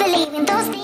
believe in those things.